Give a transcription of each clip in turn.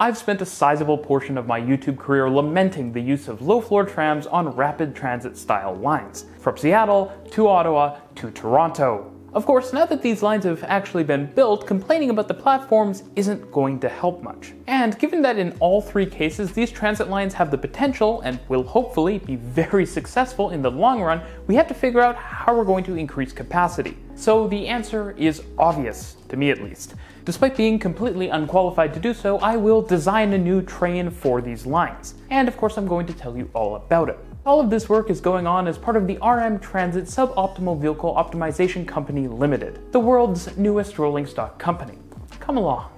I've spent a sizable portion of my YouTube career lamenting the use of low floor trams on rapid transit style lines, from Seattle to Ottawa to Toronto. Of course, now that these lines have actually been built, complaining about the platforms isn't going to help much. And given that in all three cases these transit lines have the potential and will hopefully be very successful in the long run, we have to figure out how we're going to increase capacity. So the answer is obvious, to me at least. Despite being completely unqualified to do so, I will design a new train for these lines. And of course I'm going to tell you all about it. All of this work is going on as part of the RM Transit Suboptimal Vehicle Optimization Company Limited, the world's newest rolling stock company. Come along.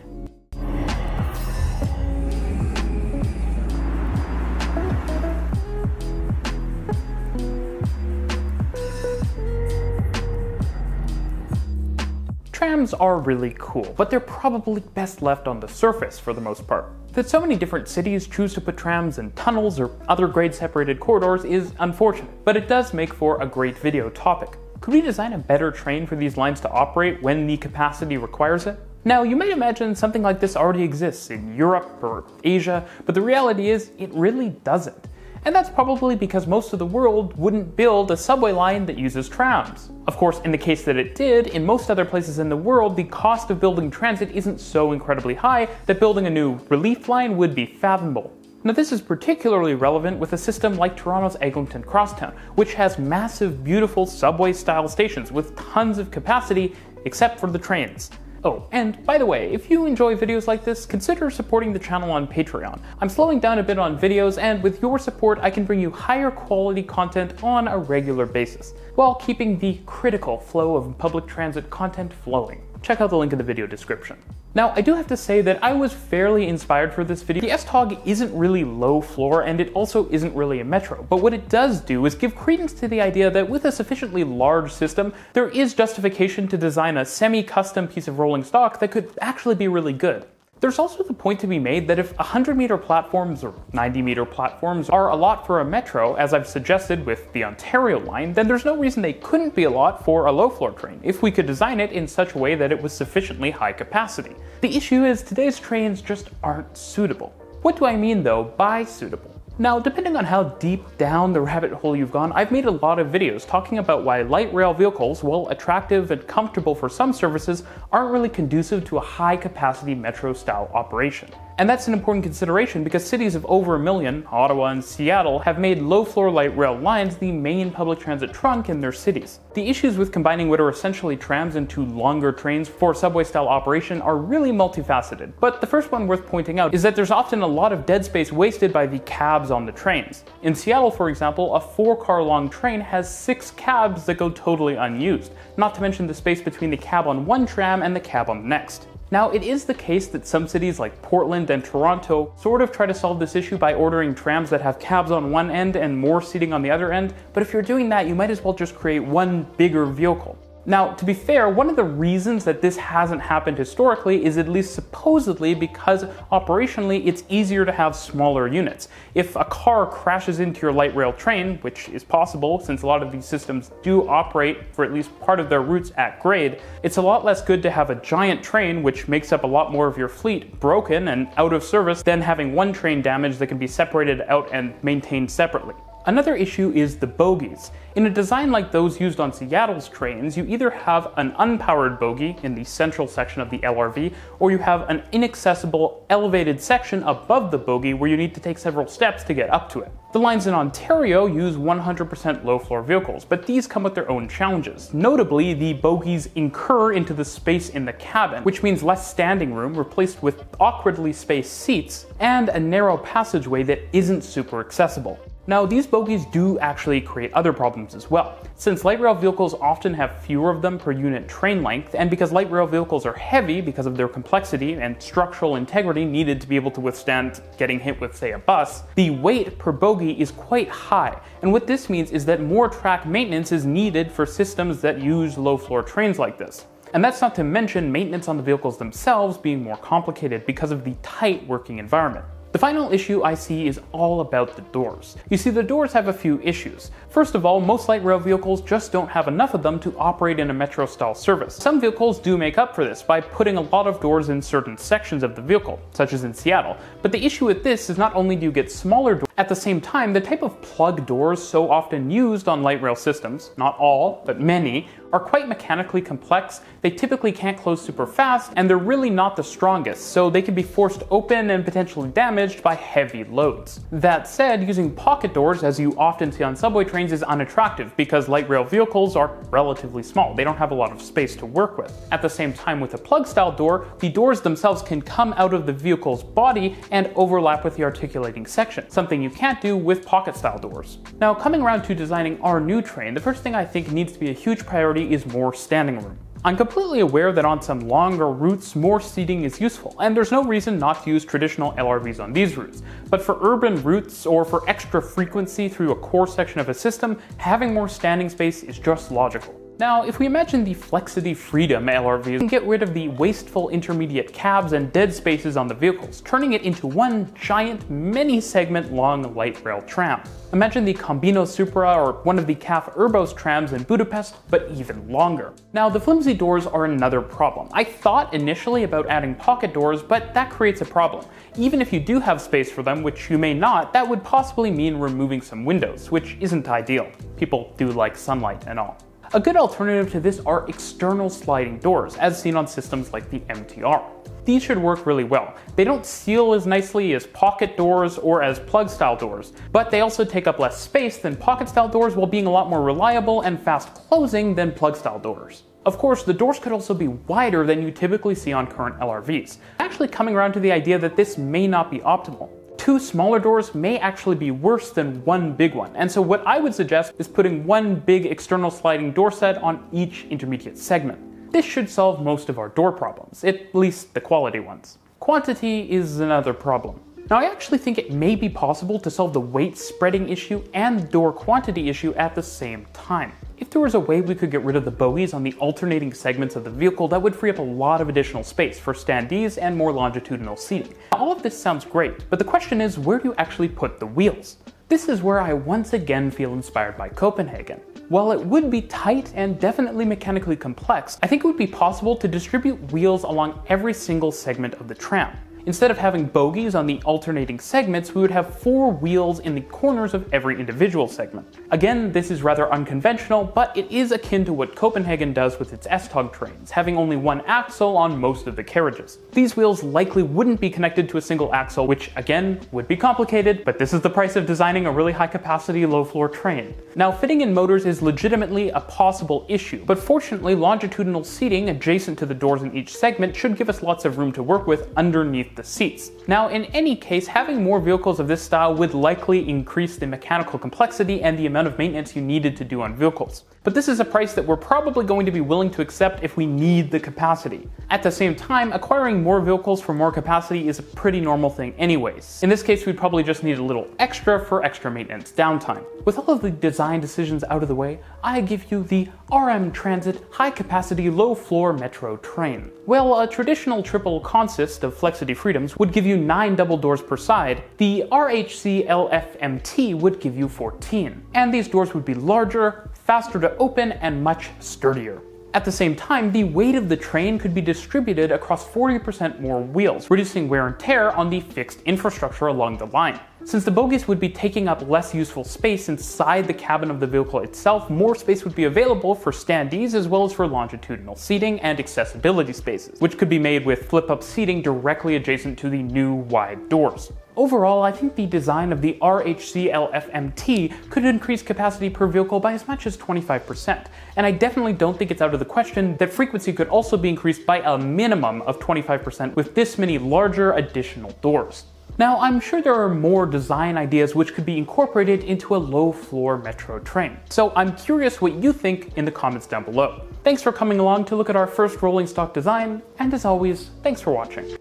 Trams are really cool, but they're probably best left on the surface for the most part. That so many different cities choose to put trams in tunnels or other grade separated corridors is unfortunate, but it does make for a great video topic. Could we design a better train for these lines to operate when the capacity requires it? Now, you might imagine something like this already exists in Europe or Asia, but the reality is it really doesn't. And that's probably because most of the world wouldn't build a subway line that uses trams. Of course, in the case that it did, in most other places in the world, the cost of building transit isn't so incredibly high that building a new relief line would be fathomable. Now this is particularly relevant with a system like Toronto's Eglinton Crosstown, which has massive beautiful subway style stations with tons of capacity except for the trains. Oh, and by the way, if you enjoy videos like this, consider supporting the channel on Patreon. I'm slowing down a bit on videos, and with your support, I can bring you higher quality content on a regular basis, while keeping the critical flow of public transit content flowing. Check out the link in the video description. Now, I do have to say that I was fairly inspired for this video. The S-Tog isn't really low floor and it also isn't really a metro, but what it does do is give credence to the idea that with a sufficiently large system, there is justification to design a semi-custom piece of rolling stock that could actually be really good. There's also the point to be made that if 100 meter platforms or 90 meter platforms are a lot for a metro, as I've suggested with the Ontario line, then there's no reason they couldn't be a lot for a low floor train if we could design it in such a way that it was sufficiently high capacity. The issue is today's trains just aren't suitable. What do I mean though by suitable? Now, depending on how deep down the rabbit hole you've gone, I've made a lot of videos talking about why light rail vehicles, while attractive and comfortable for some services, aren't really conducive to a high capacity metro style operation. And that's an important consideration because cities of over a million, Ottawa and Seattle, have made low floor light rail lines the main public transit trunk in their cities. The issues with combining what are essentially trams into longer trains for subway style operation are really multifaceted. But the first one worth pointing out is that there's often a lot of dead space wasted by the cabs on the trains. In Seattle, for example, a four car long train has six cabs that go totally unused, not to mention the space between the cab on one tram and the cab on the next. Now, it is the case that some cities like Portland and Toronto sort of try to solve this issue by ordering trams that have cabs on one end and more seating on the other end, but if you're doing that, you might as well just create one bigger vehicle. Now, to be fair, one of the reasons that this hasn't happened historically is at least supposedly because operationally it's easier to have smaller units. If a car crashes into your light rail train, which is possible since a lot of these systems do operate for at least part of their routes at grade, it's a lot less good to have a giant train, which makes up a lot more of your fleet, broken and out of service than having one train damaged that can be separated out and maintained separately. Another issue is the bogies. In a design like those used on Seattle's trains, you either have an unpowered bogie in the central section of the LRV, or you have an inaccessible elevated section above the bogie where you need to take several steps to get up to it. The lines in Ontario use 100% low floor vehicles, but these come with their own challenges. Notably, the bogies incur into the space in the cabin, which means less standing room replaced with awkwardly spaced seats, and a narrow passageway that isn't super accessible. Now, these bogies do actually create other problems as well. Since light rail vehicles often have fewer of them per unit train length, and because light rail vehicles are heavy because of their complexity and structural integrity needed to be able to withstand getting hit with, say, a bus, the weight per bogie is quite high. And what this means is that more track maintenance is needed for systems that use low floor trains like this. And that's not to mention maintenance on the vehicles themselves being more complicated because of the tight working environment. The final issue I see is all about the doors. You see, the doors have a few issues. First of all, most light rail vehicles just don't have enough of them to operate in a metro style service. Some vehicles do make up for this by putting a lot of doors in certain sections of the vehicle, such as in Seattle. But the issue with this is not only do you get smaller doors, at the same time, the type of plug doors so often used on light rail systems, not all, but many, are quite mechanically complex, they typically can't close super fast, and they're really not the strongest, so they can be forced open and potentially damaged by heavy loads. That said, using pocket doors, as you often see on subway trains, is unattractive because light rail vehicles are relatively small. They don't have a lot of space to work with. At the same time, with a plug style door, the doors themselves can come out of the vehicle's body and overlap with the articulating section, something you can't do with pocket style doors. Now, coming around to designing our new train, the first thing I think needs to be a huge priority is more standing room. I'm completely aware that on some longer routes, more seating is useful, and there's no reason not to use traditional LRVs on these routes. But for urban routes or for extra frequency through a core section of a system, having more standing space is just logical. Now, if we imagine the Flexity Freedom LRV, we can get rid of the wasteful intermediate cabs and dead spaces on the vehicles, turning it into one giant, many segment long light rail tram. Imagine the Combino Supra or one of the CAF Urbos trams in Budapest, but even longer. Now, the flimsy doors are another problem. I thought initially about adding pocket doors, but that creates a problem. Even if you do have space for them, which you may not, that would possibly mean removing some windows, which isn't ideal. People do like sunlight and all. A good alternative to this are external sliding doors, as seen on systems like the MTR. These should work really well. They don't seal as nicely as pocket doors or as plug style doors, but they also take up less space than pocket style doors while being a lot more reliable and fast closing than plug style doors. Of course, the doors could also be wider than you typically see on current LRVs, actually coming around to the idea that this may not be optimal two smaller doors may actually be worse than one big one. And so what I would suggest is putting one big external sliding door set on each intermediate segment. This should solve most of our door problems, at least the quality ones. Quantity is another problem. Now I actually think it may be possible to solve the weight spreading issue and door quantity issue at the same time. There was a way we could get rid of the bogies on the alternating segments of the vehicle, that would free up a lot of additional space for standees and more longitudinal seating. All of this sounds great, but the question is where do you actually put the wheels? This is where I once again feel inspired by Copenhagen. While it would be tight and definitely mechanically complex, I think it would be possible to distribute wheels along every single segment of the tram. Instead of having bogies on the alternating segments, we would have four wheels in the corners of every individual segment. Again, this is rather unconventional, but it is akin to what Copenhagen does with its S-Tog trains, having only one axle on most of the carriages. These wheels likely wouldn't be connected to a single axle, which again, would be complicated, but this is the price of designing a really high capacity low floor train. Now, fitting in motors is legitimately a possible issue, but fortunately longitudinal seating adjacent to the doors in each segment should give us lots of room to work with underneath the seats. Now, in any case, having more vehicles of this style would likely increase the mechanical complexity and the amount of maintenance you needed to do on vehicles. But this is a price that we're probably going to be willing to accept if we need the capacity. At the same time, acquiring more vehicles for more capacity is a pretty normal thing anyways. In this case, we'd probably just need a little extra for extra maintenance downtime. With all of the design decisions out of the way, I give you the RM Transit High Capacity Low Floor Metro Train. Well, a traditional triple consist of Flexity Freedoms would give you 9 double doors per side, the RHC LFMT would give you 14. And these doors would be larger, faster to open, and much sturdier. At the same time, the weight of the train could be distributed across 40% more wheels, reducing wear and tear on the fixed infrastructure along the line. Since the bogies would be taking up less useful space inside the cabin of the vehicle itself, more space would be available for standees as well as for longitudinal seating and accessibility spaces, which could be made with flip-up seating directly adjacent to the new wide doors. Overall, I think the design of the RHC-LFMT could increase capacity per vehicle by as much as 25%, and I definitely don't think it's out of the question that frequency could also be increased by a minimum of 25% with this many larger additional doors. Now, I'm sure there are more design ideas which could be incorporated into a low floor metro train. So I'm curious what you think in the comments down below. Thanks for coming along to look at our first rolling stock design, and as always, thanks for watching.